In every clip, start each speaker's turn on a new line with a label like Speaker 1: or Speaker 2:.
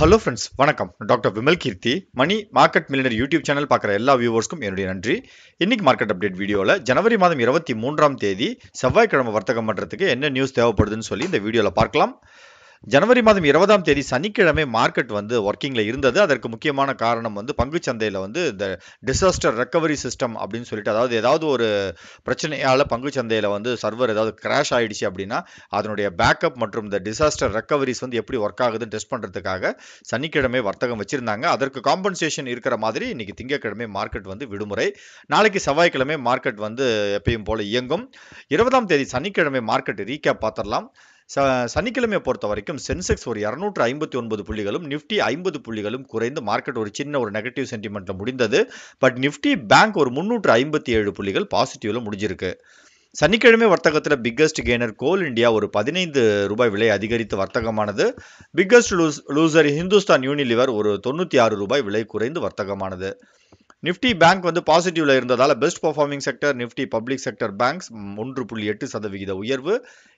Speaker 1: Hello friends வணக்கம். Doctor Vimal Keerthi Mani market millionaire YouTube channel பார்க்குற எல்லா வியூவர்ஸ்க்கும் என்னுடைய நன்றி. இன்னைக்கு மார்க்கெட் அப்டேட் வீடியோவில் ஜனவரி மாதம் இருபத்தி மூன்றாம் தேதி செவ்வாய்க்கிழமை வர்த்தகம் பண்ணுறதுக்கு என்ன நியூஸ் தேவைப்படுதுன்னு சொல்லி இந்த வீடியோவில் பார்க்கலாம். ஜனவரி மாதம் இருபதாம் தேதி சனிக்கிழமை மார்க்கெட் வந்து ஒர்க்கிங்கில் இருந்தது. அதற்கு முக்கியமான காரணம் வந்து பங்குச் சந்தையில் வந்து இந்த டிசாஸ்டர் ரெக்கவரி சிஸ்டம் அப்படின்னு சொல்லிட்டு அதாவது ஏதாவது ஒரு பிரச்சனையால் பங்குச் சந்தையில் வந்து சர்வர் ஏதாவது கிராஷ் ஆகிடுச்சு அப்படின்னா அதனுடைய பேக்கப் மற்றும் இந்த டிசாஸ்டர் ரெக்கவரிஸ் வந்து எப்படி ஒர்க் ஆகுதுன்னு டெஸ்ட் பண்ணுறதுக்காக சனிக்கிழமை வர்த்தகம் வச்சிருந்தாங்க. அதற்கு காம்பன்சேஷன் இருக்கிற மாதிரி இன்றைக்கி திங்கட்கிழமை மார்க்கெட் வந்து விடுமுறை. நாளைக்கு செவ்வாய்க்கிழமை மார்க்கெட் வந்து எப்பயும் போல இயங்கும். இருபதாம் தேதி சனிக்கிழமை மார்க்கெட் ரீகேப் பார்த்துடலாம். ச சனிக்கிழமையை பொறுத்த வரைக்கும் சென்செக்ஸ் ஒரு இரநூற்று ஐம்பத்தி ஒன்பது புள்ளிகளும் நிஃப்டி ஐம்பது புள்ளிகளும் குறைந்து மார்க்கெட் ஒரு சின்ன ஒரு நெகட்டிவ் சென்டிமெண்ட்டில் முடிந்தது. பட் நிஃப்டி பேங்க் ஒரு முன்னூற்று ஐம்பத்தி ஏழு புள்ளிகள் பாசிட்டிவில் முடிஞ்சிருக்கு. சனிக்கிழமை வர்த்தகத்தில் பிக்கஸ்ட் கெய்னர் கோல் இண்டியா ஒரு பதினைந்து ரூபாய் விலை அதிகரித்து வர்த்தகமானது. Biggest lose loser Hindustan Unilever ஒரு தொண்ணூற்றி ஆறு ரூபாய் விலை குறைந்து வர்த்தகமானது. நிஃப்டி பேங்க் வந்து பாசிட்டிவ்ல இருந்ததால best performing sector Nifty public sector banks ஒன்று புள்ளி எட்டு சதவிகித உயர்வு.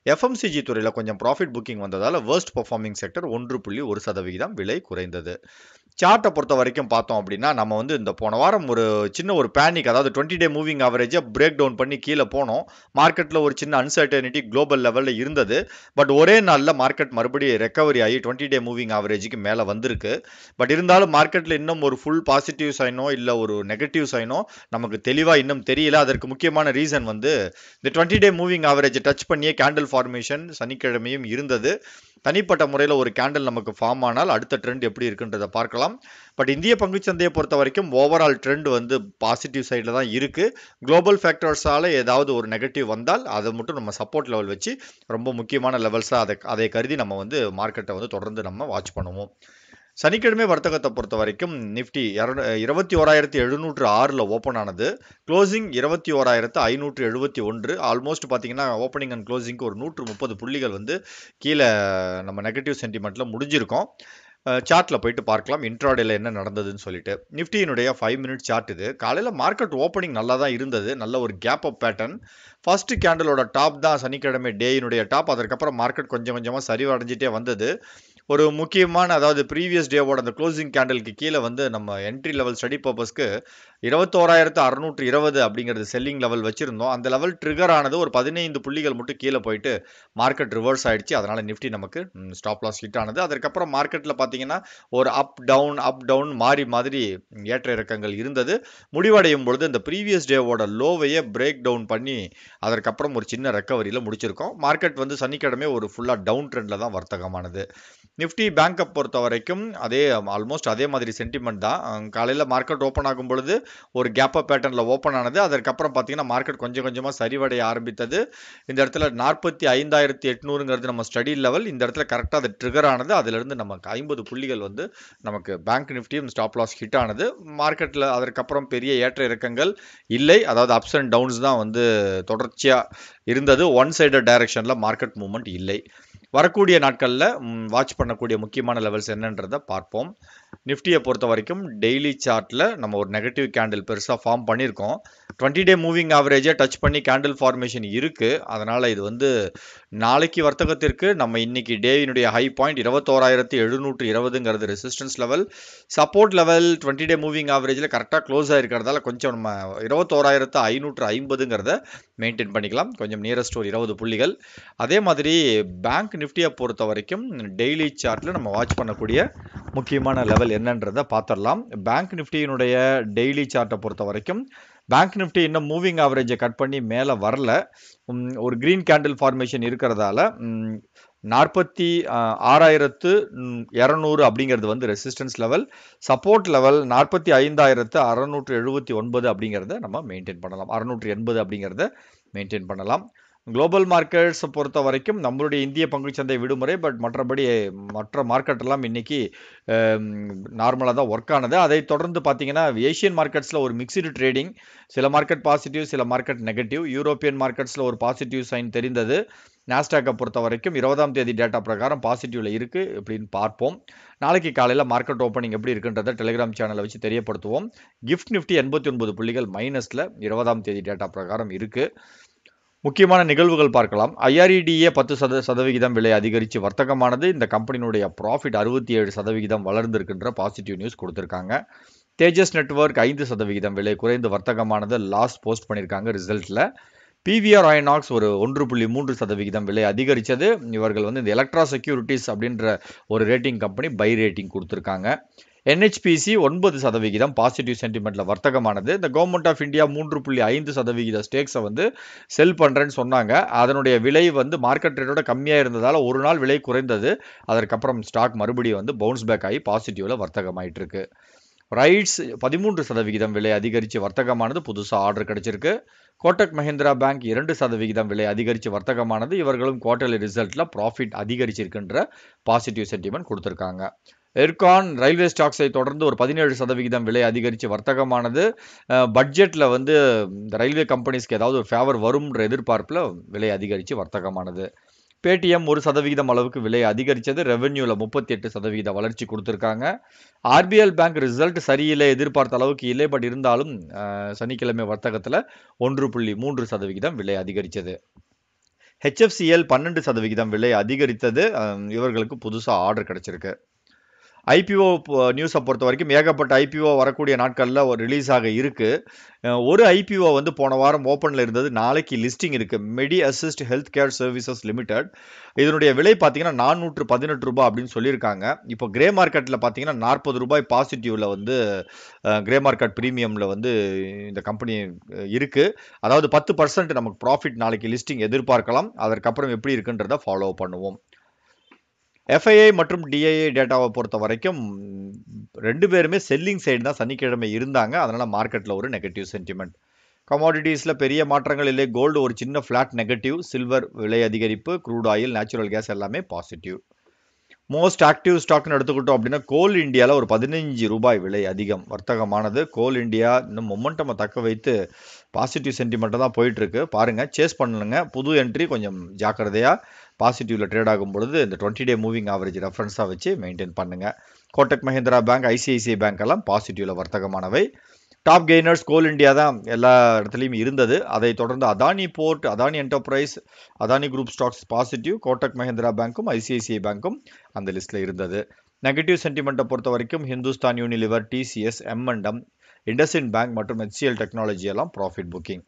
Speaker 1: எஃப்எம்சிஜி துறையில் கொஞ்சம் ப்ராஃபிட் புக்கிங் வந்ததால வேர்ஸ்ட் பர்ஃபார்மிங் செக்டர் ஒன்று புள்ளி ஒரு சதவிகிதம் விலை குறைந்தது. சார்ட்டை பொறுத்த வரைக்கும் பார்த்தோம் அப்படின்னா நம்ம வந்து இந்த போன வாரம் ஒரு சின்ன ஒரு பேனிக் அதாவது டுவெண்ட்டி டே மூவிங் அவரேஜை பிரேக் டவுன் பண்ணி கீழே போனோம். மார்க்கெட்டில் ஒரு சின்ன அன்சர்டனிட்டி குளோபல் லெவலில் இருந்தது. பட் ஒரே நாளில் மார்க்கெட் மறுபடியும் ரெக்கவரி ஆகி டுவெண்ட்டி டே மூவிங் அவரேஜுக்கு மேலே வந்திருக்கு. பட் இருந்தாலும் மார்க்கெட்டில் இன்னும் ஒரு ஃபுல் பாசிட்டிவ் சைனோ இல்லை ஒரு ஒரு நெகட்டிவ் சைனோ நமக்கு தெளிவாக இன்னும் தெரியல. அதற்கு முக்கியமான ரீசன் வந்து இந்த டுவெண்ட்டி டே மூவிங் ஆவரேஜை டச் பண்ணியே கேண்டில் ஃபார்மேஷன் சனிக்கிழமையும் இருந்தது. தனிப்பட்ட முறையில் ஒரு கேண்டில் நமக்கு ஃபார்ம் ஆனால் அடுத்த ட்ரெண்ட் எப்படி இருக்குன்றதை பார்க்கலாம். பட் இந்திய பங்குச்சந்தையை பொறுத்த வரைக்கும் ஓவரால் ட்ரெண்ட் வந்து பாசிட்டிவ் சைடில் தான் இருக்குது குளோபல் ஃபேக்டர்ஸால் ஏதாவது ஒரு நெகட்டிவ் வந்தால் அதை மட்டும் நம்ம சப்போர்ட் லெவல் வச்சு ரொம்ப முக்கியமான லெவல்ஸாக அதை அதை கருதி நம்ம வந்து மார்க்கெட்டை வந்து தொடர்ந்து நம்ம வாட்ச் பண்ணுவோம். சனிக்கிழமை வர்த்தகத்தை பொறுத்த வரைக்கும் நிஃப்டி இருபத்தி ஓராயிரத்தி எழுநூற்று ஆறில் ஓப்பன் ஆனது. க்ளோசிங் இருபத்தி ஓராயிரத்து ஐநூற்று எழுபத்தி ஒன்று ஆல்மோஸ்ட் பார்த்தீங்கன்னா ஓப்பனிங் அண்ட் க்ளோசிங்க்கு ஒரு நூற்று முப்பது புள்ளிகள் வந்து கீழே நம்ம நெகட்டிவ் சென்டிமெண்ட்டில் முடிஞ்சிருக்கோம். சார்ட்டில் போயிட்டு பார்க்கலாம். இன்ட்ராடேல என்ன நடந்ததுன்னு சொல்லிட்டு. நிஃப்டியினுடைய ஃபைவ் மினிட் சார்ட் இது. காலையில் மார்க்கெட் ஓப்பனிங் நல்லா தான் இருந்தது. நல்ல ஒரு கேப் அப் பேட்டர்ன் ஃபர்ஸ்ட் கேண்டலோட டாப் தான் சனிக்கிழமை டேயினுடைய டாப் அதற்கப்புறம் மார்க்கெட் கொஞ்சம் கொஞ்சமாக சரிவடைஞ்சிட்டே வந்தது. ஒரு முக்கியமான அதாவது ப்ரீவியஸ் டேவோட அந்த க்ளோசிங் கேண்டலுக்கு கீழே வந்து நம்ம என்ட்ரி லெவல் ஸ்டடி பர்பஸ்க்கு இருபத்தோராயிரத்து அறுநூற்று இருபது அப்படிங்கிறது செல்லிங் லெவல் வச்சுருந்தோம். அந்த லெவல் ட்ரிகர் ஆனது ஒரு பதினைந்து புள்ளிகள் மட்டும் கீழே போயிட்டு மார்க்கெட் ரிவர்ஸ் ஆயிடுச்சு. அதனால் நிஃப்டி நமக்கு ஸ்டாப் லாஸ் ஹிட் ஆனது. அதற்கப்புறம் மார்க்கெட்டில் பார்த்தீங்கன்னா ஒரு அப் டவுன் அப் டவுன் மாறி மாதிரி ஏற்ற இறக்கங்கள் இருந்தது. முடிவடையும் பொழுது இந்த ப்ரீவியஸ் டேவோட லோவையே பிரேக் டவுன் பண்ணி அதற்கப்புறம் ஒரு சின்ன ரெக்கவரியில் முடிச்சிருக்கோம். மார்க்கெட் வந்து சனிக்கிழமை ஒரு ஃபுல்லாக டவுன் ட்ரெண்டில் தான் வர்த்தகமானது. நிஃப்டி பேங்கை பொறுத்த வரைக்கும் அதே ஆல்மோஸ்ட் அதே மாதிரி சென்டிமெண்ட் தான். காலையில் மார்க்கெட் ஓப்பன் ஆகும் பொழுது ஒரு கேப் பேட்டர்னில் ஓப்பன் ஆனது. அதற்கப்புறம் பார்த்தீங்கன்னா மார்க்கெட் கொஞ்சம் கொஞ்சமாக சரிவடைய ஆரம்பித்தது. இந்த இடத்துல நாற்பத்தி ஐந்தாயிரத்தி எட்நூறுங்கிறது நம்ம ஸ்டடி லெவல் இந்த இடத்துல கரெக்டாக அது ட்ரிகர் ஆனது. அதிலிருந்து நமக்கு ஐம்பது புள்ளிகள் வந்து நமக்கு பேங்க் நிஃப்டியும் ஸ்டாப் லாஸ் ஹிட் ஆனது. மார்க்கெட்டில் அதற்கப்புறம் பெரிய ஏற்ற இறக்கங்கள் இல்லை. அதாவது அப்ஸ் அண்ட் டவுன்ஸ் தான் வந்து தொடர்ச்சியாக இருந்தது. ஒன் சைடு டைரக்ஷனில் மார்க்கெட் மூவ்மெண்ட் இல்லை. வரக்கூடிய நாட்களில் வாட்ச் பண்ணக்கூடிய முக்கியமான லெவல்ஸ் என்னன்றதை பார்ப்போம். நிஃப்டியை பொறுத்த வரைக்கும் டெய்லி சார்ட்டில் நம்ம ஒரு நெகட்டிவ் கேண்டில் பெருசாக ஃபார்ம் பண்ணியிருக்கோம். டுவெண்ட்டி டே மூவிங் ஆவரேஜை டச் பண்ணி கேண்டில் ஃபார்மேஷன் இருக்குது அதனால் இது வந்து நாளைக்கு வர்த்தகத்திற்கு நம்ம இன்னைக்கு டேவினுடைய ஹை பாயிண்ட் இருபத்தோராயிரத்தி எழுநூற்று இருபதுங்கிறது resistance level. Support level twenty day moving ஆவரேஜில் கரெக்டாக க்ளோஸ் ஆகிருக்கிறதால கொஞ்சம் நம்ம இருபத்தோராயிரத்து ஐநூற்று ஐம்பதுங்கிறத மெயின்டைன் பண்ணிக்கலாம். கொஞ்சம் நியரஸ்ட் ஒரு இருபது புள்ளிகள். அதே மாதிரி பேங்க் நிஃப்டியை பொறுத்த வரைக்கும் டெய்லி சார்ட்டில் நம்ம வாட்ச் பண்ணக்கூடிய முக்கியமான லெவல் என்னன்றதை பார்த்துடலாம் பேங்க் நிஃப்டியினுடைய டெய்லி சார்ட்டை பொறுத்த வரைக்கும் பேங்க் நிஃப்டி இன்னும் மூவிங் ஆவரேஜை கட் பண்ணி மேலே வரல. ஒரு க்ரீன் கேண்டில் ஃபார்மேஷன் இருக்கிறதால நாற்பத்தி ஆறாயிரத்து இரநூறு அப்படிங்கிறது வந்து ரெசிஸ்டன்ஸ் லெவல் சப்போர்ட் லெவல் நாற்பத்தி ஐந்தாயிரத்து அறநூற்று எழுபத்தி ஒன்பது அப்படிங்கிறத நம்ம மெயின்டைன் பண்ணலாம். அறநூற்று எண்பது அப்படிங்கிறத மெயின்டைன் பண்ணலாம். குளோபல் மார்க்கெட்ஸை பொறுத்த வரைக்கும் நம்மளுடைய இந்திய பங்குச்சந்தை விடுமுறை பட் மற்றபடி மற்ற மார்க்கெட்டெல்லாம் இன்றைக்கி இன்னைக்கு நார்மலாக தான் ஒர்க் ஆனது. அதை தொடர்ந்து பார்த்தீங்கன்னா ஏஷியன் மார்க்கெட்ஸில் ஒரு மிக்சடு ட்ரேடிங் சில மார்க்கெட் பாசிட்டிவ் சில மார்க்கெட் நெகட்டிவ் யூரோப்பியன் மார்க்கெட்ஸில் ஒரு பாசிட்டிவ் சைன் தெரிந்தது. நாஸ்டாக்கை பொறுத்த வரைக்கும் இருபதாம் தேதி டேட்டா பிரகாரம் பாசிட்டிவில் இருக்கு அப்படின்னு பார்ப்போம். நாளைக்கு காலையில் மார்க்கெட் ஓப்பனிங் எப்படி இருக்குன்றதை டெலிகிராம் சேனலை வச்சு தெரியப்படுத்துவோம். கிஃப்ட் நிஃப்டி எண்பத்தி ஒன்பது புள்ளிகள் மைனஸில் இருபதாம் தேதி டேட்டா பிரகாரம் இருக்குது முக்கியமான நிகழ்வுகள் பார்க்கலாம். ஐஆர்இடிஏ பத்து சத சதவிகிதம் விலை அதிகரித்து வர்த்தகமானது. இந்த கம்பெனியினுடைய ப்ராஃபிட் அறுபத்தி ஏழு சதவிகிதம் வளர்ந்திருக்கின்ற பாசிட்டிவ் நியூஸ் கொடுத்துருக்காங்க. தேஜஸ் நெட்வொர்க் ஐந்து சதவிகிதம் விலை குறைந்து வர்த்தகமானது லாஸ்ட் போஸ்ட் பண்ணியிருக்காங்க ரிசல்ட்டில் பிவிஆர் ஐநாக்ஸ் ஒரு ஒன்று புள்ளி மூன்று சதவிகிதம் விலை அதிகரித்தது இவர்கள் வந்து இந்த எலக்ட்ரா செக்யூரிட்டிஸ் அப்படின்ற ஒரு ரேட்டிங் கம்பெனி பை ரேட்டிங் கொடுத்துருக்காங்க. என்ஹெச்பிசி ஒன்பது சதவிகிதம் பாசிட்டிவ் சென்டிமெண்ட்டில் வர்த்தகமானது. இந்த கவர்மெண்ட் ஆஃப் இந்தியா மூன்று புள்ளி ஐந்து சதவிகித ஸ்டேக்ஸை வந்து செல் பண்ணுறேன்னு சொன்னாங்க. அதனுடைய விலை வந்து மார்க்கெட் ரேட்டோட கம்மியாக இருந்ததால் ஒரு நாள் விலை குறைந்தது. அதற்கப்புறம் ஸ்டாக் மறுபடியும் வந்து பவுன்ஸ் பேக் ஆகி பாசிட்டிவில் வர்த்தகமாயிட்டு இருக்கு ரைட்ஸ் பதிமூன்று சதவிகிதம் விலை அதிகரித்து வர்த்தகமானது. புதுசாக ஆர்டர் கிடைச்சிருக்கு. கோட்டக் மஹிந்திரா பேங்க் இரண்டு சதவிகிதம் விலை அதிகரித்து வர்த்தகமானது. இவர்களும் குவார்டர்லி ரிசல்ட்டில் ப்ராஃபிட் அதிகரிச்சிருக்குன்ற பாசிட்டிவ் சென்டிமெண்ட் கொடுத்துருக்காங்க. எர்கான் ரயில்வே ஸ்டாக்ஸை தொடர்ந்து ஒரு பதினேழு சதவிகிதம் விலை அதிகரித்து வர்த்தகமானது. பட்ஜெட்டில் வந்து இந்த ரயில்வே கம்பெனிஸ்க்கு ஏதாவது ஒரு ஃபேவர் வரும்ன்ற எதிர்பார்ப்பில் விலை அதிகரித்து வர்த்தகமானது. பேடிஎம் ஒரு சதவிகிதம் அளவுக்கு விலை அதிகரித்தது ரெவென்யூவில் முப்பத்தி எட்டு சதவிகித வளர்ச்சி கொடுத்துருக்காங்க. ஆர்பிஎல் பேங்க் ரிசல்ட் சரியில்லை எதிர்பார்த்த அளவுக்கு இல்லை. பட் இருந்தாலும் சனிக்கிழமை வர்த்தகத்தில் ஒன்று புள்ளி மூன்று சதவிகிதம் விலை அதிகரித்தது ஹெச்எஃப்சிஎல் பன்னெண்டு சதவிகிதம் விலை அதிகரித்தது. இவர்களுக்கு புதுசாக ஆர்டர் கிடச்சிருக்கு. ஐபிஓ நியூஸை பொறுத்த வரைக்கும் ஏகப்பட்ட ஐபிஓ வரக்கூடிய நாட்களில் ஒரு ரிலீஸ் ஆக இருக்குது ஒரு ஐபிஓ வந்து போன வாரம் ஓப்பனில் இருந்தது. நாளைக்கு லிஸ்டிங் இருக்குது Medi Assist health care services limited இதனுடைய விலை பார்த்தீங்கன்னா நானூற்று பதினெட்டு ரூபாய் அப்படின்னு சொல்லியிருக்காங்க. இப்போ கிரே மார்க்கெட்டில் பார்த்தீங்கன்னா நாற்பது ரூபாய் பாசிட்டிவில் வந்து கிரே மார்க்கெட் ப்ரீமியமில் வந்து இந்த கம்பெனி இருக்குது அதாவது பத்து பர்சன்ட் நமக்கு ப்ராஃபிட் நாளைக்கு லிஸ்டிங் எதிர்பார்க்கலாம். அதற்கப்புறம் எப்படி இருக்குன்றதை ஃபாலோ பண்ணுவோம். எஃப்ஐஐ மற்றும் டிஐஏ டேட்டாவை பொறுத்த வரைக்கும் ரெண்டு பேருமே செல்லிங் சைடு தான் சனிக்கிழமை இருந்தாங்க. அதனால் மார்க்கெட்டில் ஒரு நெகட்டிவ் சென்டிமெண்ட் கமாடிட்டிஸில் பெரிய மாற்றங்கள் இல்லை. கோல்டு ஒரு சின்ன ஃப்ளாட் நெகட்டிவ் சில்வர் விலை அதிகரிப்பு. க்ரூட் ஆயில் நேச்சுரல் கேஸ் எல்லாமே பாசிட்டிவ் மோஸ்ட் ஆக்டிவ் ஸ்டாக்னு எடுத்துக்கிட்டோம் அப்படின்னா கோல் இண்டியாவில் ஒரு பதினஞ்சு ரூபாய் விலை அதிகம். வர்த்தகமானது கோல் இண்டியா இன்னும் மொமெண்டமை தக்க வைத்து பாசிட்டிவ் சென்டிமெண்ட்டை தான் போயிட்டுருக்கு பாருங்கள் சேஸ் பண்ணுங்க. புது என்ட்ரி கொஞ்சம் ஜாக்கிரதையாக பாசிட்டிவில் ட்ரேட் ஆகும் பொழுது இந்த டுவெண்ட்டி டே மூவிங் ஆவரேஜ் ரெஃபரன்ஸாக வச்சு மெயின்டைன் பண்ணுங்கள் Kotak Mahindra bank ICICI bank எல்லாம் பாசிட்டிவில் வர்த்தகமானவை. டாப் கெய்னர்ஸ் கோல் இந்தியா தான் எல்லா இடத்துலையும் இருந்தது. அதை தொடர்ந்து Adani port Adani enterprise Adani group stocks positive Kotak Mahindra பேங்க்கும் ICICI பேங்க்கும் அந்த லிஸ்ட்டில் இருந்தது. நெகட்டிவ் சென்டிமெண்ட்டை பொறுத்த வரைக்கும் Hindustan Unilever TCS M and M IndusInd bank மற்றும் ஹெச்சிஎல் டெக்னாலஜி எல்லாம் ப்ராஃபிட் புக்கிங்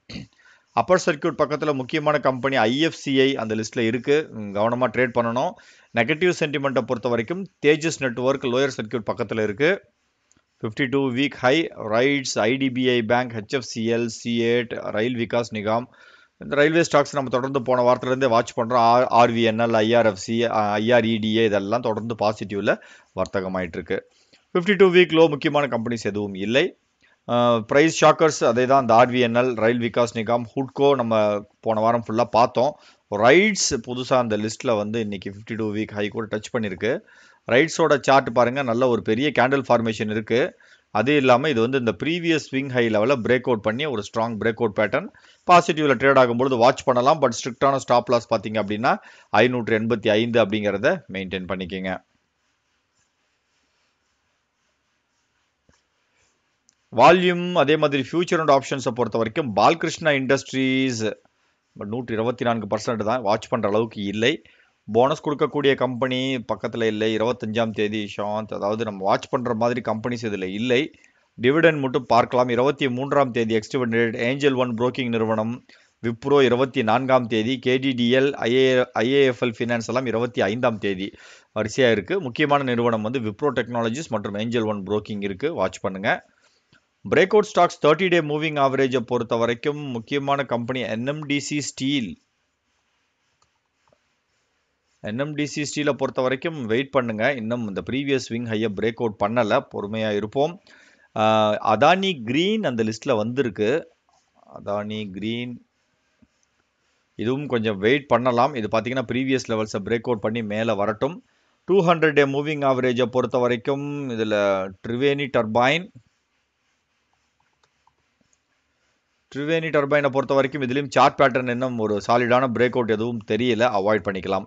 Speaker 1: அப்பர் சர்க்கியூட் பக்கத்தில் முக்கியமான கம்பெனி ஐஎஃப்சிஐ அந்த லிஸ்ட்டில் இருக்குது கவனமாக ட்ரேட் பண்ணணும். நெகட்டிவ் சென்டிமெண்ட்டை பொறுத்த வரைக்கும் தேஜஸ் நெட்ஒர்க் லோயர் சர்க்கியூட் பக்கத்தில் இருக்குது fifty two week high RITES IDBI bank HFCL CEAT rail Vikas Nigam. இந்த ரயில்வே ஸ்டாக்ஸ் நம்ம தொடர்ந்து போன வாரத்துலேருந்தே வாட்ச் பண்ணுறோம் ஆர் ஆர்விஎன்எல் ஐஆர்எஃப்சி ஐஆர்இடிஏ இதெல்லாம் தொடர்ந்து பாசிட்டிவில் வர்த்தகமாயிட்டிருக்கு ஃபிஃப்டி டூ வீக் லோ முக்கியமான கம்பெனிஸ் எதுவும் இல்லை. ப்ரைஸ் ஷாக்கர்ஸ் அதே தான் இந்த ஆர்விஎன்எல் ரயில் விகாஸ் நிகாம் ஹுட்கோ நம்ம போன வாரம் ஃபுல்லாக பார்த்தோம். ரைட்ஸ் புதுசாக அந்த லிஸ்ட்டில் வந்து இன்றைக்கி ஃபிஃப்டி டூ வீக் ஹை கூட டச் பண்ணியிருக்கு ரைட்ஸோட சார்ட் பாருங்கள் நல்ல ஒரு பெரிய கேண்டில் ஃபார்மேஷன் இருக்குது அது இல்லாமல் இது வந்து இந்த ப்ரீவியஸ் ஸ்விங் ஹை லெவலில் பிரேக் அவுட் பண்ணி ஒரு ஸ்ட்ராங் பிரேக் அவுட் பேட்டர்ன் பாசிட்டிவில் ட்ரேட் ஆகும்பொழுது வாட்ச் பண்ணலாம் பட் ஸ்ட்ரிக்டான ஸ்டாப் லாஸ் பார்த்தீங்க அப்படின்னா ஐநூற்று எண்பத்தி ஐந்து அப்படிங்கிறத மெயின்டைன் பண்ணிக்கோங்க. வால்யூம் அதே மாதிரி ஃபியூச்சர் அண்ட் ஆப்ஷன்ஸை பொறுத்த வரைக்கும் பால்கிருஷ்ணா இண்டஸ்ட்ரீஸ் நூற்றி இருபத்தி நான்கு பர்சன்ட் தான் வாட்ச் பண்ணுற அளவுக்கு இல்லை. போனஸ் கொடுக்கக்கூடிய கம்பெனி பக்கத்தில் இல்லை. இருபத்தஞ்சாம் தேதி ஷாந்த் அதாவது நம்ம வாட்ச் பண்ணுற மாதிரி கம்பெனிஸ் இதில் இல்லை. டிவிடெண்ட் மட்டும் பார்க்கலாம். இருபத்தி மூன்றாம் தேதி எக்ஸ்டிவெண்டட் ஏஞ்சல் ஒன் புரோக்கிங் நிறுவனம் விப்ரோ இருபத்தி நான்காம் தேதி கேடிடிஎல் ஐஏ ஐஏஎஃப்எல் ஃபினான்ஸ் எல்லாம் இருபத்தி ஐந்தாம் தேதி வரிசையாக இருக்குது முக்கியமான நிறுவனம் வந்து விப்ரோ டெக்னாலஜிஸ் மற்றும் ஏஞ்சல் ஒன் புரோக்கிங் இருக்குது வாட்ச் பண்ணுங்கள் break out stocks thirty day moving ஆவரேஜை பொறுத்த வரைக்கும் முக்கியமான கம்பெனி என்எம்டிசி ஸ்டீல் என்எம்டிசி ஸ்டீலை பொறுத்த வரைக்கும் வெயிட் பண்ணுங்க. இன்னும் இந்த ப்ரீவியஸ் விங் ஹையை பிரேக் அவுட் பண்ணலை. பொறுமையாக இருப்போம். அதானி க்ரீன் அந்த லிஸ்ட்டில் வந்திருக்கு. அதானி க்ரீன் இதுவும் கொஞ்சம் வெயிட் பண்ணலாம். இது பார்த்தீங்கன்னா ப்ரீவியஸ் லெவல்ஸை பிரேக் அவுட் பண்ணி மேலே வரட்டும். டூ ஹண்ட்ரட் டே மூவிங் ஆவரேஜை பொறுத்த வரைக்கும் இதில் ட்ரிவேனி டர்பைன் ட்ரிவேனி டர்பைனை பொறுத்த வரைக்கும் இதுலேயும் சார்ட் பேட்டர்ன் இன்னும் ஒரு சாலிடான பிரேக் அவுட் எதுவும் தெரியல. அவாய்ட் பண்ணிக்கலாம்.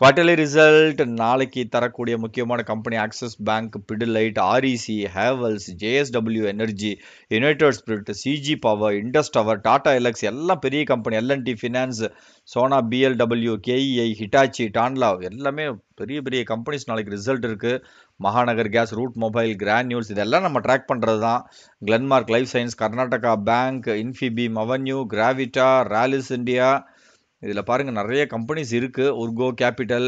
Speaker 1: குவார்டர்லி ரிசல்ட் நாளைக்கு தரக்கூடிய முக்கியமான company Axis bank Pidilite REC Havells JSW energy United Spirits CG power Indus tower Tata Elxsi எல்லாம் பெரிய company LNT finance Sona BLW KEI Hitachi Tanla எல்லாமே பெரிய பெரிய கம்பெனிஸ் நாளைக்கு ரிசல்ட் இருக்குது Mahanagar gas Route Mobile Granules இதெல்லாம் நம்ம track பண்ணுறது தான். Glenmark life science Karnataka bank Infibeam Avenue Gravita Rallis India இதில் பாருங்கள் நிறைய கம்பெனிஸ் இருக்குது உர்கோ கேபிட்டல்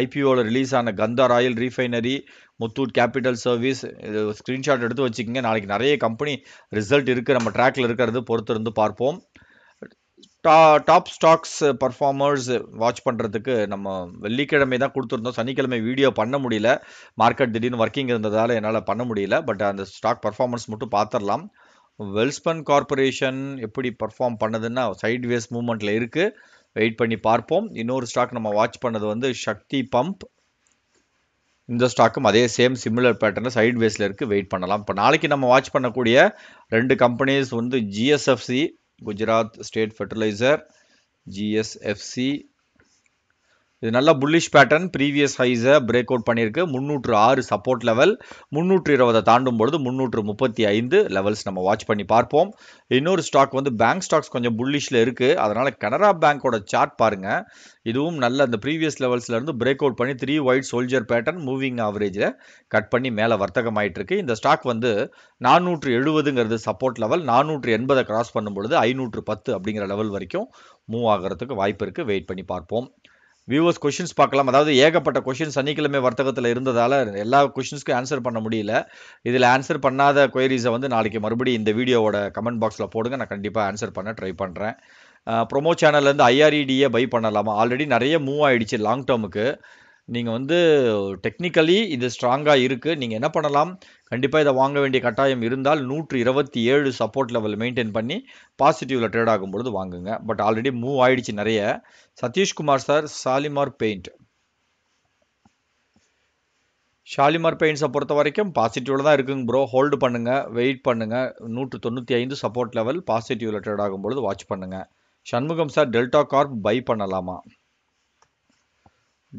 Speaker 1: ஐபிஓவில் ரிலீஸ் ஆன Gandhar oil refinery Muthoot capital service இது ஸ்க்ரீன்ஷாட் எடுத்து வச்சுக்கோங்க. நாளைக்கு நிறைய கம்பெனி ரிசல்ட் இருக்குது நம்ம ட்ராக்ல இருக்கிறது பொறுத்து இருந்து பார்ப்போம். டாப் ஸ்டாக்ஸ் பர்ஃபார்மர்ஸ் வாட்ச் பண்ணுறதுக்கு நம்ம வெள்ளிக்கிழமை தான் கொடுத்துருந்தோம். சனிக்கிழமை வீடியோ பண்ண முடியல. மார்க்கெட் திடீர்னு ஒர்க்கிங் இருந்ததால் என்னால் பண்ண முடியல. பட் அந்த ஸ்டாக் பர்ஃபார்மன்ஸ் மட்டும் பார்த்துடலாம் வெல்ஸ்பன் கார்பரேஷன் எப்படி பர்ஃபார்ம் பண்ணுதுன்னா சைட் வேஸ் மூமெண்ட்டில் இருக்குது வெயிட் பண்ணி பார்ப்போம். இன்னொரு ஸ்டாக் நம்ம வாட்ச் பண்ணது வந்து சக்தி பம்ப். இந்த ஸ்டாக்கும் அதே சேம் சிமிலர் பேட்டர்னில் சைட் வேஸில் இருக்குது வெயிட் பண்ணலாம். இப்போ நாளைக்கு நம்ம வாட்ச் பண்ணக்கூடிய ரெண்டு கம்பெனிஸ் வந்து GSFC Gujarat state fertiliser GSFC இது நல்ல புல்லிஷ் பேட்டர்ன் ப்ரீவியஸ் ஹைஸை பிரேக் அவுட் பண்ணியிருக்கு. முந்நூற்று ஆறு சப்போர்ட் லெவல் முந்நூற்று இருபதை தாண்டும் பொழுது முந்நூற்று முப்பத்தி ஐந்து லெவல்ஸ் நம்ம வாட்ச் பண்ணி பார்ப்போம். இன்னொரு ஸ்டாக் வந்து பேங்க் ஸ்டாக்ஸ் கொஞ்சம் புல்லிஷில் இருக்குது அதனால் கனரா பேங்க்கோட சார்ட் பாருங்கள் இதுவும் நல்ல அந்த ப்ரீவியஸ் லெவல்ஸ்லேருந்து பிரேக் அவுட் பண்ணி three white soldier pattern moving ஆவரேஜில் cut பண்ணி மேலே வர்த்தகம் ஆகிட்டுருக்கு இந்த ஸ்டாக் வந்து நானூற்று எழுபதுங்கிறது சப்போர்ட் லெவல் நானூற்று எண்பதை கிராஸ் பண்ணும் பொழுது ஐநூற்று பத்து அப்படிங்கிற லெவல் வரைக்கும் மூவ் ஆகிறதுக்கு வாய்ப்பு இருக்குது வெயிட் பண்ணி பார்ப்போம். வியூவர்ஸ் கொஷின்ஸ் பார்க்கலாம். அதாவது ஏகப்பட்ட கொஷின் சனிக்கிழமை வர்த்தகத்தில் இருந்ததால் எல்லா கொஷின்ஸ்க்கும் ஆன்சர் பண்ண முடியல. இதில் ஆன்சர் பண்ணாத கொயரிஸை வந்து நாளைக்கு மறுபடியும் இந்த வீடியோவோட கமெண்ட் பாக்ஸில் போடுங்க. நான் கண்டிப்பாக ஆன்சர் பண்ண ட்ரை பண்ணுறேன் ப்ரொமோ சேனல்லேருந்து ஐஆர்இடியை பை பண்ணலாமா? ஆல்ரெடி நிறைய மூவ் ஆகிடுச்சு லாங் டேர்முக்கு நீங்கள் வந்து டெக்னிக்கலி இது ஸ்ட்ராங்காக இருக்குது நீங்கள் என்ன பண்ணலாம்? கண்டிப்பாக இதை வாங்க வேண்டிய கட்டாயம் இருந்தால் நூற்று இருபத்தி ஏழு சப்போர்ட் லெவல் மெயின்டைன் பண்ணி பாசிட்டிவில் ட்ரேட் ஆகும்பொழுது வாங்குங்க. பட் ஆல்ரெடி மூவ் ஆயிடுச்சு நிறைய. சதீஷ்குமார் சார் சாலிமார் பெயிண்ட் ஷாலிமார் பெயிண்ட்ஸை பொறுத்த வரைக்கும் பாசிட்டிவில் தான் இருக்குங்க ப்ரோ ஹோல்டு பண்ணுங்கள் வெயிட் பண்ணுங்கள் நூற்று தொண்ணூற்றி ஐந்து சப்போர்ட் லெவல் பாசிட்டிவில் ட்ரேட் ஆகும்பொழுது வாட்ச் பண்ணுங்கள் Shanmugam sir Delta Corp buy பண்ணலாமா?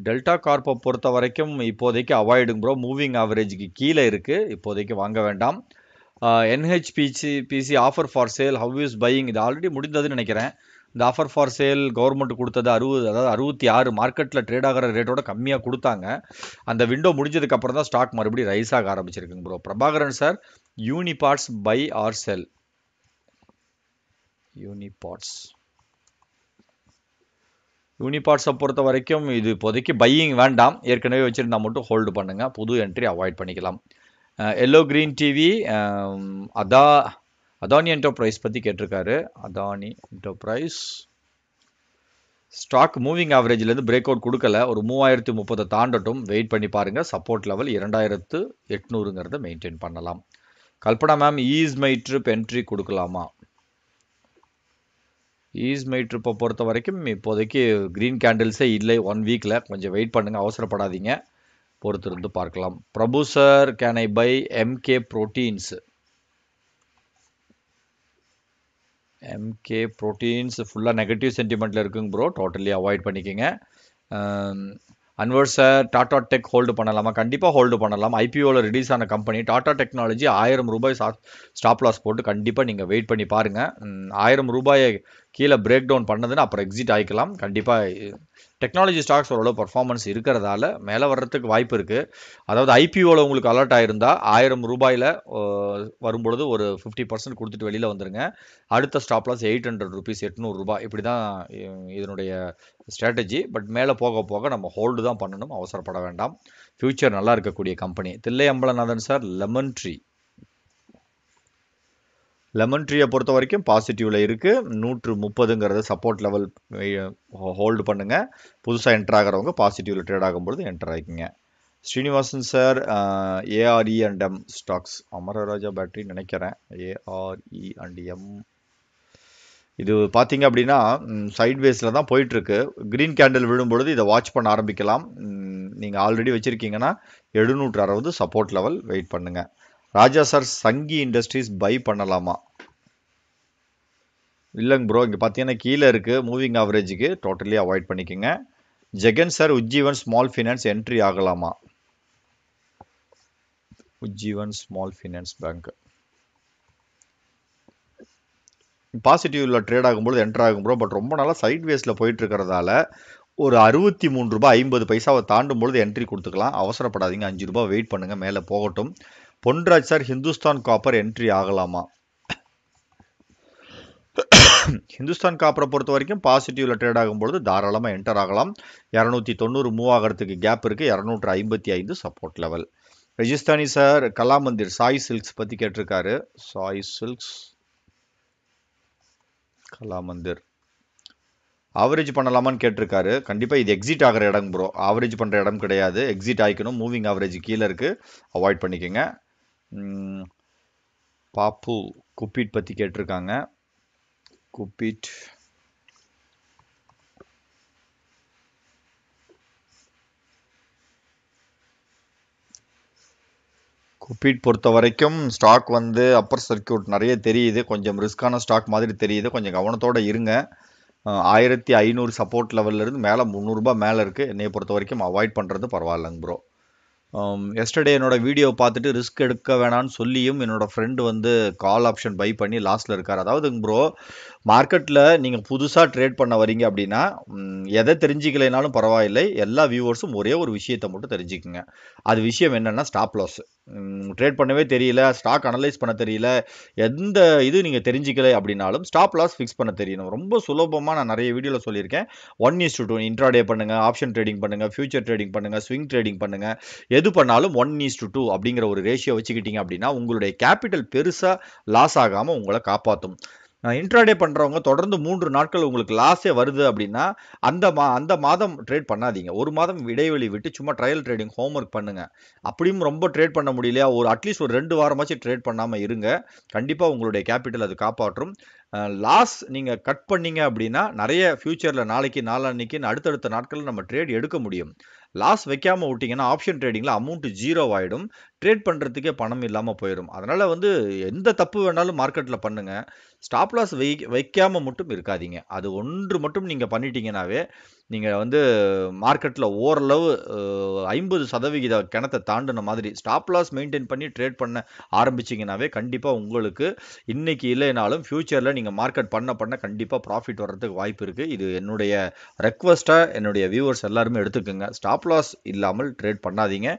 Speaker 1: டெல்டா கார்ப்பை பொறுத்த வரைக்கும் இப்போதைக்கு அவாய்டுங்க ப்ரோ மூவிங் ஆவரேஜுக்கு கீழே இருக்குது இப்போதைக்கு வாங்க வேண்டாம். NHPC PC offer for sale how is buying இது ஆல்ரெடி முடிந்ததுன்னு நினைக்கிறேன். இந்த ஆஃபர் ஃபார் சேல் கவர்மெண்ட் கொடுத்தது அறுபது அதாவது அறுபத்தி ஆறு மார்க்கெட்டில் ட்ரேட் ஆகிற ரேட்டோட கம்மியாக கொடுத்தாங்க. அந்த விண்டோ முடிஞ்சதுக்கப்புறம் தான் ஸ்டாக் மறுபடியும் ரைஸ் ஆக ஆரம்பிச்சிருக்குங்க bro Prabhakaran sir Uniparts buy or sell Uniparts யூனிபார்ட்ஸை பொறுத்த வரைக்கும் இது இப்போதைக்கு பையிங் வேண்டாம். ஏற்கனவே வச்சுருந்தா மட்டும் ஹோல்டு பண்ணுங்கள் புது என்ட்ரி அவாய்ட் பண்ணிக்கலாம். எல்லோ க்ரீன் டிவி அதா அதானி என்டர்பிரைஸ் பற்றி கேட்டிருக்காரு. அதானி என்டர்பிரைஸ் ஸ்டாக் மூவிங் ஆவரேஜ்லேருந்து பிரேக் அவுட் கொடுக்கல. ஒரு மூவாயிரத்தி முப்பதை தாண்டட்டும். வெயிட் பண்ணி பாருங்கள் சப்போர்ட் லெவல் இரண்டாயிரத்து எட்நூறுங்கிறத மெயின்டைன் பண்ணலாம். Kalpana ma'am ease my trip entry கொடுக்கலாமா? ஈஸ் மை ட்ரிப்பை பொறுத்த வரைக்கும் இப்போதைக்கு க்ரீன் கேண்டில்ஸே இல்லை. ஒன் வீக்கில் கொஞ்சம் வெயிட் பண்ணுங்கள் அவசரப்படாதீங்க. பொறுத்திருந்து பார்க்கலாம். Prabhu sir can I buy MK proteins MK proteins ஃபுல்லாக நெகட்டிவ் சென்டிமெண்ட்டில் இருக்குங்க ப்ரோ டோட்டலி அவாய்ட் பண்ணிக்கோங்க. Anwar sir Tata tech hold பண்ணலாமா? கண்டிப்பாக ஹோல்டு பண்ணலாம். ஐபிஓவில் ரிலீஸ் ஆன கம்பெனி டாடா டெக்னாலஜி ஆயிரம் ரூபாய் ஸ்டாப் லாஸ் போட்டு கண்டிப்பாக நீங்கள் வெயிட் பண்ணி பாருங்கள் ஆயிரம் ரூபாயை கீழே பிரேக் டவுன் பண்ணதுன்னு அப்புறம் எக்ஸிட் ஆகிக்கலாம் கண்டிப்பாக டெக்னாலஜி ஸ்டாக்ஸ் ஓரளவு பர்ஃபார்மன்ஸ் இருக்கிறதால மேலே வர்றதுக்கு வாய்ப்பு இருக்குது அதாவது ஐபிஓவில் உங்களுக்கு அலர்ட் ஆயிருந்தால் ஆயிரம் ரூபாயில் வரும்பொழுது ஒரு ஃபிஃப்டி பர்சன்ட் கொடுத்துட்டு வெளியில் வந்துருங்க. அடுத்த stop loss eight hundred rupees எட்நூறுரூபா இப்படி தான் இதனுடைய ஸ்ட்ராட்டஜி பட் மேலே போக போக நம்ம ஹோல்டு தான் பண்ணணும். அவசரப்பட வேண்டாம். ஃப்யூச்சர் நல்லா இருக்கக்கூடிய company Thillai Ambalanathan sir lemon tree lemon ட்ரீயை பொறுத்த வரைக்கும் பாசிட்டிவில் இருக்குது நூற்று முப்பதுங்கிறது சப்போர்ட் லெவல் ஹோல்டு eh, பண்ணுங்கள் புதுசாக என்டர் ஆகிறவங்க பாசிட்டிவில் ட்ரேட் ஆகும்பொழுது enter ஆகிக்கிங்க Srinivasan sir ARE and M stocks Amararaja battery நினைக்கிறேன். ஏஆர்இ அண்ட் எம் இது பார்த்தீங்க அப்படின்னா சைட் வேஸில் தான் போயிட்டுருக்கு. க்ரீன் கேண்டில் விழும்பொழுது இதை வாட்ச் பண்ண ஆரம்பிக்கலாம். நீங்கள் ஆல்ரெடி வச்சுருக்கீங்கன்னா எழுநூற்று அறுபது சப்போர்ட் லெவல் வெயிட் பண்ணுங்கள் Raja sir Sanghi industries buy பண்ணலாமா? இல்லைங்க ப்ரோ இங்கே பார்த்தீங்கன்னா கீழே இருக்குது மூவிங் ஆவரேஜுக்கு டோட்டலி அவாய்ட் பண்ணிக்கோங்க. Jagan sir Ujjivan small finance entry ஆகலாமா? Ujjivan small finance bank பாசிட்டிவ்ல ட்ரேட் ஆகும்போது என்ட்ரு ஆகும் ப்ரோ பட் ரொம்ப நாளாக சைட் வேஸில் போயிட்டு இருக்கிறதால ஒரு அறுபத்தி மூணு ரூபாய் ஐம்பது பைசாவை தாண்டும் பொழுது என்ட்ரி கொடுத்துக்கலாம். அவசரப்படாதீங்க. அஞ்சு ரூபாய் வெயிட் பண்ணுங்கள் மேலே போகட்டும். Ponraj sir Hindustan copper entry ஆகலாமா? Hindustan காப்பரை பொறுத்த வரைக்கும் பாசிட்டிவ்ல ட்ரேட் ஆகும்பொழுது தாராளமாக என்டர் ஆகலாம். இரநூத்தி தொண்ணூறு மூவ் ஆகிறதுக்கு கேப் இருக்குது இரநூற்று ஐம்பத்தி ஐந்து support level Rajasthani sir Kala Mandir Sai silks பற்றி கேட்டிருக்காரு. சாய் சில்க்ஸ் கலா மந்திர். ஆவரேஜ் பண்ணலாமான்னு கேட்டிருக்காரு. கண்டிப்பாக இது எக்ஸிட் ஆகிற இடம் ப்ரோ ஆவரேஜ் பண்ணுற இடம் கிடையாது. எக்ஸிட் ஆகிக்கணும் மூவிங் ஆவரேஜ் கீழே இருக்குது அவாய்ட் பண்ணிக்கோங்க. பாப்பு குப்பீட் பற்றி கேட்டிருக்காங்க. குப்பீட் குப்பீட் பொறுத்த வரைக்கும் ஸ்டாக் வந்து அப்பர் சர்க்கியூட் நிறைய தெரியுது. கொஞ்சம் ரிஸ்க்கான ஸ்டாக் மாதிரி தெரியுது. கொஞ்சம் கவனத்தோடு இருங்க. ஆயிரத்தி ஐநூறு சப்போர்ட் லெவல்லேருந்து மேலே முந்நூறுரூபா மேலே இருக்குது என்னையை பொறுத்த வரைக்கும் அவாய்ட் பண்ணுறது பரவாயில்லைங்க ப்ரோ எஸ்டர்டே என்னோட வீடியோ பார்த்துட்டு ரிஸ்க் எடுக்க வேணான்னு சொல்லியும் என்னோடய ஃப்ரெண்டு வந்து கால் ஆப்ஷன் பை பண்ணி லாஸ்ட்டில் இருக்கார். அதாவது ப்ரோ மார்க்கெட்டில் நீங்கள் புதுசாக ட்ரேட் பண்ண வரீங்க அப்படின்னா எதை தெரிஞ்சிக்கலைனாலும் பரவாயில்லை. எல்லா வியூவர்ஸும் ஒரே ஒரு விஷயத்தை மட்டும் தெரிஞ்சுக்குங்க. அது விஷயம் என்னென்னா ஸ்டாப் லாஸ் ட்ரேட் பண்ணவே தெரியல ஸ்டாக் அனலைஸ் பண்ண தெரியல எந்த இது நீங்கள் தெரிஞ்சிக்கலை அப்படின்னாலும் ஸ்டாப் லாஸ் ஃபிக்ஸ் பண்ண தெரியணும். ரொம்ப சுலபமாக நான் நிறைய வீடியோவில் சொல்லியிருக்கேன். One is to two intraday பண்ணுங்கள் ஆப்ஷன் ட்ரேடிங் பண்ணுங்கள் ஃபியூச்சர் ட்ரேடிங் பண்ணுங்கள் ஸ்விங் ட்ரேடிங் பண்ணுங்கள் எது பண்ணாலும் ஒன் இஸ் டு டூ அப்படிங்கிற ஒரு ரேஷியோ வச்சுக்கிட்டீங்க அப்படின்னா உங்களுடைய கேபிட்டல் பெருசாக லாஸ் ஆகாமல் உங்களை காப்பாற்றும் இன்ட்ராடே பண்ணுறவங்க தொடர்ந்து மூன்று நாட்கள் உங்களுக்கு லாஸே வருது அப்படின்னா அந்த மா அந்த மாதம் ட்ரேட் பண்ணாதீங்க. ஒரு மாதம் இடைவெளி விட்டு சும்மா ட்ரையல் ட்ரேடிங் ஹோம்ஒர்க் பண்ணுங்கள் அப்படியும் ரொம்ப ட்ரேட் பண்ண முடியலையா? ஒரு அட்லீஸ்ட் ஒரு ரெண்டு வாரமாச்சும் ட்ரேட் பண்ணாமல் இருங்க. கண்டிப்பாக உங்களுடைய கேபிட்டல் அது காப்பாற்றும். லாஸ் நீங்கள் கட் பண்ணீங்க அப்படின்னா நிறைய ஃப்யூச்சரில் நாளைக்கு நாளான்னைக்குன்னு அடுத்தடுத்த நாட்களில் நம்ம ட்ரேட் எடுக்க முடியும். லாஸ் வைக்காமல் விட்டிங்கன்னா ஆப்ஷன் ட்ரேடிங்கில் அமௌண்ட் ஜீரோ ஆகிடும் ட்ரேட் பண்ணுறதுக்கே பணம் இல்லாமல் போயிடும் அதனால் வந்து எந்த தப்பு வேணாலும் மார்க்கெட்டில் பண்ணுங்கள் ஸ்டாப் லாஸ் வை வைக்காமல் மட்டும் இருக்காதீங்க. அது ஒன்று மட்டும் நீங்கள் பண்ணிட்டீங்கன்னாவே நீங்கள் வந்து மார்க்கெட்டில் ஓரளவு ஐம்பது சதவிகித கிணத்தை தாண்டின மாதிரி ஸ்டாப் லாஸ் மெயின்டைன் பண்ணி ட்ரேட் பண்ண ஆரம்பிச்சிங்கனாவே கண்டிப்பாக உங்களுக்கு இன்றைக்கி இல்லைனாலும் ஃப்யூச்சரில் நீங்கள் மார்க்கெட் பண்ண பண்ண கண்டிப்பாக ப்ராஃபிட் வர்றதுக்கு வாய்ப்பு இருக்குது இது என்னுடைய ரெக்வஸ்ட்டாக என்னுடைய வியூவர்ஸ் எல்லாருமே எடுத்துக்கோங்க. ஸ்டாப் லாஸ் இல்லாமல் ட்ரேட் பண்ணாதீங்க.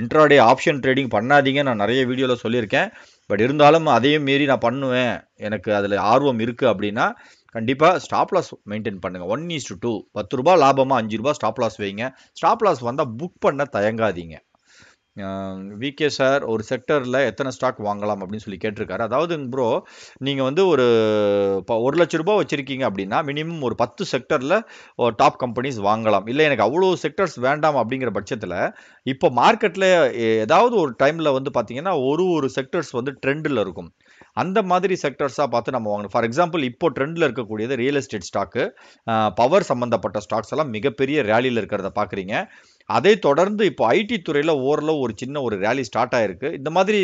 Speaker 1: இன்ட்ராடே ஆப்ஷன் ட்ரேடிங் பண்ணாதீங்க. நான் நிறைய வீடியோவில் சொல்லியிருக்கேன். பட் இருந்தாலும் அதையும் மீறி நான் பண்ணுவேன். எனக்கு அதில் ஆர்வம் இருக்குது அப்படின்னா கண்டிப்பாக ஸ்டாப் லாஸ் மெயின்டைன் பண்ணுங்கள் ஒன் இஸ் டு டூ பத்து ரூபா லாபமாக அஞ்சு ரூபா ஸ்டாப் லாஸ் வைங்க. ஸ்டாப் லாஸ் வந்தால் புக் பண்ண தயங்காதீங்க. விகே சார் ஒரு செக்டரில் எத்தனை ஸ்டாக் வாங்கலாம் அப்படின்னு சொல்லி கேட்டிருக்காரு. அதாவது ப்ரோ நீங்கள் வந்து ஒரு இப்போ ஒரு லட்ச ரூபாய் வச்சுருக்கீங்க அப்படின்னா மினிமம் ஒரு பத்து செக்டரில் டாப் கம்பெனிஸ் வாங்கலாம். இல்லை எனக்கு அவ்வளோ செக்டர்ஸ் வேண்டாம் அப்படிங்கிற பட்சத்தில் இப்போ மார்க்கெட்டில் ஏதாவது ஒரு டைமில் வந்து பார்த்தீங்கன்னா ஒரு ஒரு செக்டர்ஸ் வந்து ட்ரெண்டில் இருக்கும். அந்த மாதிரி செக்டர்ஸாக பார்த்து நம்ம வாங்கணும். ஃபார் எக்ஸாம்பிள் இப்போ ட்ரெண்டில் இருக்கக்கூடியது ரியல் எஸ்டேட் ஸ்டாக்கு பவர் சம்மந்தப்பட்ட ஸ்டாக்ஸ் எல்லாம் மிகப்பெரிய ரேலியில் இருக்கிறத பார்க்குறீங்க அதை தொடர்ந்து இப்போ ஐடி துறையில் ஓரளவு ஒரு சின்ன ஒரு ரேலி ஸ்டார்ட் ஆகிருக்கு இந்த மாதிரி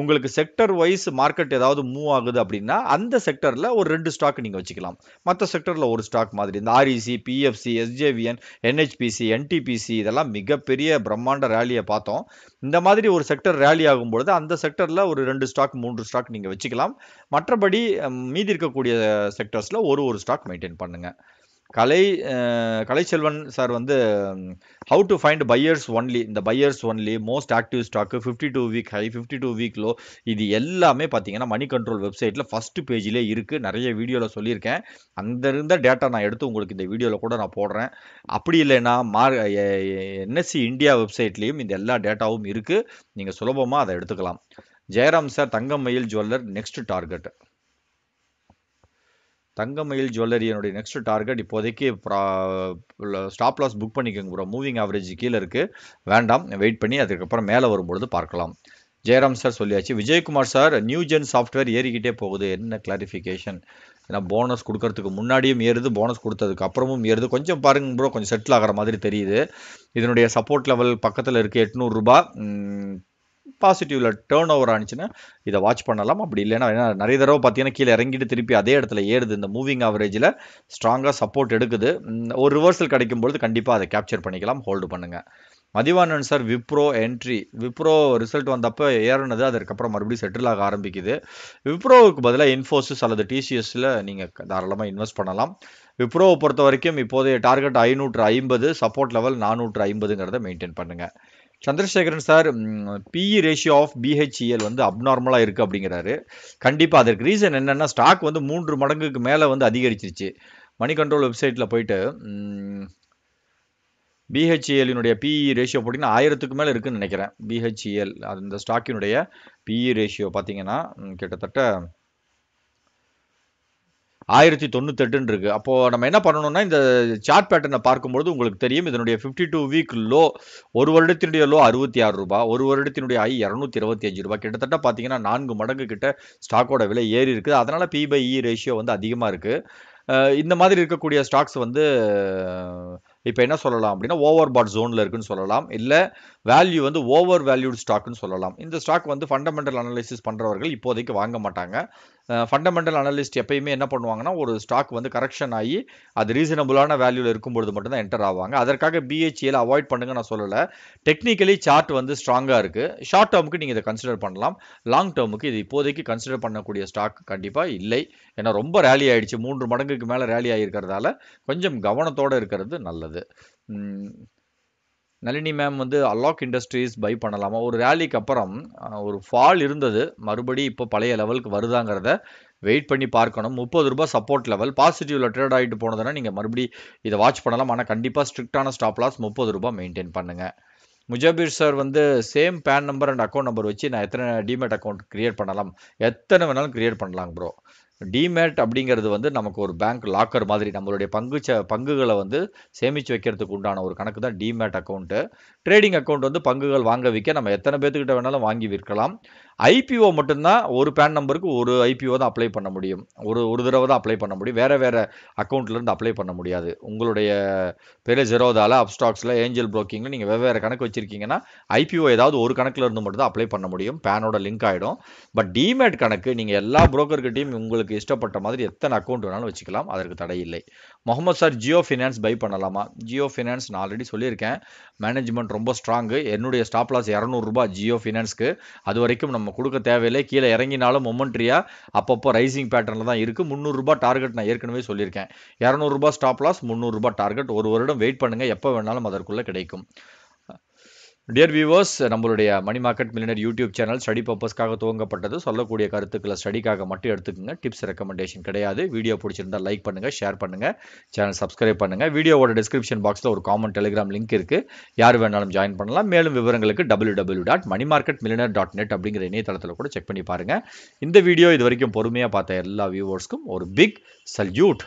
Speaker 1: உங்களுக்கு செக்டர் வைஸ் மார்க்கெட் ஏதாவது மூவ் ஆகுது அப்படின்னா அந்த செக்டரில் ஒரு ரெண்டு ஸ்டாக் நீங்கள் வச்சுக்கலாம். மற்ற செக்டரில் ஒரு ஸ்டாக் மாதிரி இந்த REC PFC SJVN NHPC NTPC இதெல்லாம் மிகப்பெரிய பிரம்மாண்ட ரேலியை பார்த்தோம். இந்த மாதிரி ஒரு செக்டர் ரேலி ஆகும்பொழுது அந்த செக்டரில் ஒரு ரெண்டு ஸ்டாக் மூன்று ஸ்டாக் நீங்கள் வச்சுக்கலாம். மற்றபடி மீதி இருக்கக்கூடிய செக்டர்ஸில் ஒரு ஒரு ஸ்டாக் மெயின்டைன் பண்ணுங்கள் கலை கலைச்செல்வன் சார் வந்து how to find buyers only இந்த buyers only most active stock fifty two week high fifty two week low இது எல்லாமே பார்த்தீங்கன்னா மணி கண்ட்ரோல் வெப்சைட்டில் ஃபஸ்ட்டு பேஜிலே இருக்குது நிறைய வீடியோவில் சொல்லியிருக்கேன். அந்த இருந்த டேட்டா நான் எடுத்து உங்களுக்கு இந்த வீடியோவில் கூட நான் போடுறேன். அப்படி இல்லைன்னா மார் என்எஸ்சி இந்தியா வெப்சைட்லேயும் இந்த எல்லா டேட்டாவும் இருக்குது நீங்கள் சுலபமாக அதை எடுத்துக்கலாம். Jayaram sir Thangamayil jeweller next target Thangamayil jewellery என்னுடைய நெக்ஸ்ட் டார்கெட் இப்போதைக்கு ஸ்டாப் லாஸ் புக் பண்ணிக்கோங்க ப்ரோ மூவிங் ஆவரேஜ் கீழே இருக்குது வேண்டாம். வெயிட் பண்ணி அதுக்கப்புறம் மேலே வரும்பொழுது பார்க்கலாம். ஜெயராம் சார் சொல்லியாச்சு Vijayakumar sir new gen software ஏறிக்கிட்டே போகுது. என்ன கிளாரிஃபிகேஷன் ஏன்னா போனஸ் கொடுக்கறதுக்கு முன்னாடியும் ஏறுது போனஸ் கொடுத்ததுக்கு அப்புறமும் ஏறுது. கொஞ்சம் பாருங்க ப்ரோ கொஞ்சம் செட்டில் ஆகிற மாதிரி தெரியுது. இதனுடைய சப்போர்ட் லெவல் பக்கத்தில் இருக்குது எட்நூறுரூபா பாசிட்டிவ்ல டேர்ன் ஓவர் ஆனிச்சுன்னா இதை வாட்ச் பண்ணலாம். அப்படி இல்லைன்னா நிறைய தடவை பார்த்தீங்கன்னா கீழே இறங்கிட்டு திருப்பி அதே இடத்துல ஏறுது. இந்த மூவிங் ஆவரேஜில் ஸ்ட்ராங்காக சப்போர்ட் எடுக்குது. ஒரு ரிவர்சல் கிடைக்கும் பொழுது கண்டிப்பாக அதை கேப்சர் பண்ணிக்கலாம். ஹோல்டு பண்ணுங்க. Mathivanan sir Wipro entry Wipro result வந்தப்போ ஏறினது அதற்கப்புறம் மறுபடியும் செட்டில் ஆக ஆரம்பிக்குது. விப்ரோவுக்கு பதிலாக இன்ஃபோசிஸ் அல்லது டிசிஎஸ்ல நீங்கள் தாராளமாக இன்வெஸ்ட் பண்ணலாம். விப்ரோவை பொறுத்த வரைக்கும் இப்போதைய டார்கெட் ஐநூற்று ஐம்பது சப்போர்ட் லெவல் நானூற்று ஐம்பதுங்கிறத மெயின்டைன் பண்ணுங்கள் Chandrasekaran sir PE ratio of BHEL வந்து அப்நார்மலாக இருக்குது அப்படிங்கிறாரு. கண்டிப்பாக அதற்கு ரீசன் என்னென்னா ஸ்டாக் வந்து மூன்று மடங்குக்கு மேலே வந்து அதிகரிச்சிருச்சு. மணி கண்ட்ரோல் வெப்சைட்டில் போயிட்டு பிஹெச்இஎலினுடைய பிஇ ரேஷியோ போட்டிங்கன்னா ஆயிரத்துக்கு மேலே இருக்குன்னு நினைக்கிறேன். பிஹெச்இஎல் அந்த ஸ்டாக்கினுடைய பிஇ ரேஷியோ பார்த்தீங்கன்னா கிட்டத்தட்ட ஆயிரத்தி தொண்ணூத்தெட்டுன்னு இருக்கு அப்போ நம்ம என்ன பண்ணணும்னா இந்த சார்ட் பேட்டர்னை பார்க்கும்பொழுது உங்களுக்கு தெரியும் இதனுடைய ஃபிஃப்டி டூ வீக் லோ ஒரு வருடத்தினுடைய லோ அறுபத்தி ஆறு ரூபாய் ஒரு வருடத்தினுடைய ஐ இரநூத்தி இருபத்தி அஞ்சு ரூபாய் கிட்டத்தட்ட பார்த்தீங்கன்னா நான்கு மடங்கு கிட்ட ஸ்டாக்கோட விலை ஏறி இருக்குது. அதனால பி பை இ ரேஷியோ வந்து அதிகமாக இருக்கு. இந்த மாதிரி இருக்கக்கூடிய ஸ்டாக்ஸ் வந்து இப்போ என்ன சொல்லலாம் அப்படின்னா ஓவர் பாட் ஜோனில் இருக்குன்னு சொல்லலாம். இல்லை வேல்யூ வந்து ஓவர் வேல்யூட் ஸ்டாக்னு சொல்லலாம். இந்த ஸ்டாக் வந்து ஃபண்டமெண்டல் அனாலிசிஸ் பண்ணுறவர்கள் இப்போதைக்கு வாங்க மாட்டாங்க. ஃபண்டமெண்டல் அனலிஸ்ட் எப்பயுமே என்ன பண்ணுவாங்கன்னா ஒரு ஸ்டாக் வந்து கரெக்ஷன் ஆகி அது ரீசனபுளான வேல்யூவில் இருக்கும்பொழுது மட்டும்தான் என்டர் ஆவாங்க. அதற்காக பிஹெச்ஏல அவாய்ட் பண்ணுங்க நான் சொல்லலை. டெக்னிக்கலி சார்ட் வந்து ஸ்ட்ராங்காக இருக்குது ஷார்ட் டேர்முக்கு நீங்கள் இதை கன்சிடர் பண்ணலாம். லாங் டேர்முக்கு இது இப்போதைக்கு கன்சிடர் பண்ணக்கூடிய ஸ்டாக் கண்டிப்பாக இல்லை. ஏன்னா ரொம்ப ரேலி ஆகிடுச்சு மூன்று மடங்குக்கு மேலே ரேலி ஆகியிருக்கிறதால கொஞ்சம் கவனத்தோடு இருக்கிறது நல்லது. நளினி மேம் வந்து அல்லாக் இண்டஸ்ட்ரீஸ் பை பண்ணலாமா? ஒரு ரேலிக்கு அப்புறம் ஒரு ஃபால் இருந்தது. மறுபடி இப்போ பழைய லெவலுக்கு வருதாங்கிறத வெயிட் பண்ணி பார்க்கணும். முப்பது ரூபாய் சப்போர்ட் லெவல் பாசிட்டிவ்ல ட்ரேட் ஆகிட்டு போனதுன்னா நீங்கள் மறுபடி இதை வாட்ச் பண்ணலாம். ஆனால் கண்டிப்பாக ஸ்ட்ரிக்டான ஸ்டாப் லாஸ் முப்பது ரூபாய் மெயின்டைன் பண்ணுங்க. முஜாபிர் சார் வந்து same PAN number and account number வச்சு நான் எத்தனை டிமேட் அக்கௌண்ட் கிரியேட் பண்ணலாம்? எத்தனை வேணாலும் கிரியேட் பண்ணலாம் ப்ரோ டிமேட் அப்படிங்கிறது வந்து நமக்கு ஒரு பேங்க் லாக்கர் மாதிரி நம்மளுடைய பங்கு ச பங்குகளை வந்து சேமித்து வைக்கிறதுக்கு உண்டான ஒரு கணக்கு தான் டிமேட் அக்கௌண்ட்டு ட்ரேடிங் அக்கௌண்ட் வந்து பங்குகள் வாங்க விற்க நம்ம எத்தனை பேர்த்துக்கிட்ட வேணாலும் வாங்கி விற்கலாம். ஐபிஓ மட்டும்தான் ஒரு பேன் நம்பருக்கு ஒரு ஐபிஓ தான் அப்ளை பண்ண முடியும். ஒரு ஒரு தடவை தான் அப்ளை பண்ண முடியும். வேறு வேறு அக்கௌண்ட்லேருந்து அப்ளை பண்ண முடியாது. உங்களுடைய பெரிய ஜெரோதால அப்ஸ்டாக்ஸில் ஏஞ்சல் ப்ரோக்கிங்கில் நீங்கள் வெவ்வேறு கணக்கு வச்சுருக்கீங்கன்னா ஐபிஓ ஏதாவது ஒரு கணக்கில் இருந்து மட்டும்தான் அப்ளை பண்ண முடியும். பேனோட லிங்க் ஆகிடும் பட் டிமேட் கணக்கு நீங்கள் எல்லா புரோக்கர்கிட்டையும் உங்களுக்கு இஷ்டப்பட்ட மாதிரி எத்தனை அக்கௌண்ட் வேணாலும் வச்சுக்கலாம். அதற்கு தடை இல்லை. Mohammed sir Jio finance buy பண்ணலாமா? ஜியோ ஃபினான்ஸ் நான் ஆல்ரெடி சொல்லியிருக்கேன். மேனேஜ்மெண்ட் ரொம்ப ஸ்ட்ராங்கு என்னுடைய ஸ்டாப் லாஸ் இரநூறுபா ஜியோ ஃபினான்ஸ்க்கு அது வரைக்கும் நம்ம கொடுக்க தேவையில்லை. கீழே இறங்கினாலும் மொமெண்ட்ரியா அப்பப்போ ரைசிங் பேட்டர்னில் தான் இருக்குது முந்நூறுரூபா டார்கெட் நான் ஏற்கனவே சொல்லியிருக்கேன். இரநூறுபா ஸ்டாப் லாஸ் முந்நூறுரூபா டார்கெட் ஒரு வருடம் வெயிட் பண்ணுங்கள் எப்போ வேணாலும் அதற்குள்ளே கிடைக்கும். டியர் வியூவர்ஸ் நம்மளுடைய money market millionaire YouTube channel study பர்பஸ்க்காக துவங்கப்பட்டது. சொல்லக்கூடிய கருத்துக்களை ஸ்டடிக்காக மட்டும் எடுத்துக்கோங்க. டிப்ஸ் ரெக்கமெண்டேஷன் கிடையாது. வீடியோ பிடிச்சிருந்தா லைக் பண்ணுங்கள் ஷேர் பண்ணுங்க. சேனல் சப்ஸ்கிரைப் பண்ணுங்கள் வீடியோவோட டிஸ்கிரிப்ஷன் பாக்ஸில் ஒரு காமன் டெலிகிராம் லிங்க் இருக்குது யார் வேணாலும் ஜாயின் பண்ணலாம். மேலும் விவரங்களுக்கு W W dot money market millionaire dot net அப்படிங்கிற இணையதளத்தில் கூட செக் பண்ணி பாருங்கள் இந்த வீடியோ இது வரைக்கும் பொறுமையாக பார்த்த எல்லா வியூவர்ஸ்க்கும் ஒரு பிக் சல்யூட்